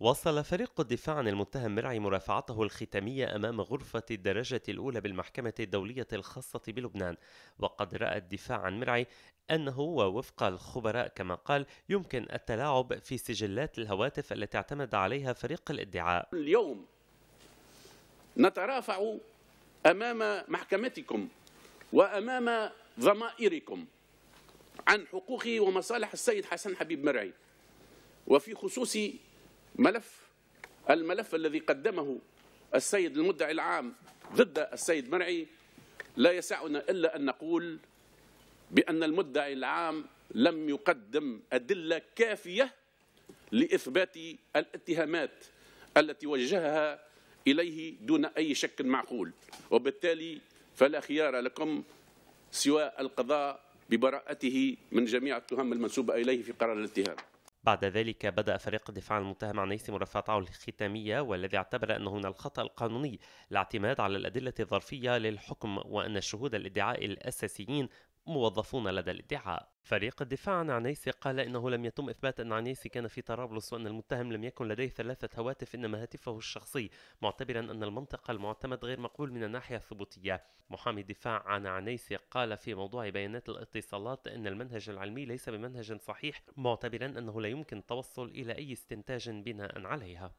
واصل فريق الدفاع عن المتهم مرعي مرافعته الختامية أمام غرفة الدرجة الأولى بالمحكمة الدولية الخاصة بلبنان. وقد رأى الدفاع عن مرعي أنه ووفق الخبراء كما قال يمكن التلاعب في سجلات الهواتف التي اعتمد عليها فريق الإدعاء. اليوم نترافع أمام محكمتكم وأمام ضمائركم عن حقوق ومصالح السيد حسن حبيب مرعي وفي خصوص ملف الملف الذي قدمه السيد المدعي العام ضد السيد مرعي لا يسعنا إلا أن نقول بأن المدعي العام لم يقدم أدلة كافية لإثبات الاتهامات التي وجهها إليه دون أي شك معقول. وبالتالي فلا خيار لكم سوى القضاء ببراءته من جميع التهم المنسوبة إليه في قرار الاتهام. بعد ذلك بدأ فريق الدفاع عن المتهم عنيسي مرافعته الختامية والذي اعتبر أنه من الخطأ القانوني الاعتماد على الأدلة الظرفية للحكم وأن الشهود الإدعاء الأساسيين موظفون لدى الإدعاء. فريق الدفاع عن عنيسي قال إنه لم يتم إثبات أن عنيسي كان في طرابلس وأن المتهم لم يكن لديه ثلاثة هواتف إنما هاتفه الشخصي معتبرا أن المنطق المعتمد غير مقبول من الناحية الثبوتية. محامي الدفاع عن عنيسي قال في موضوع بيانات الاتصالات أن المنهج العلمي ليس بمنهج صحيح معتبرا أنه لا يمكن التوصل إلى أي استنتاج بناء عليها.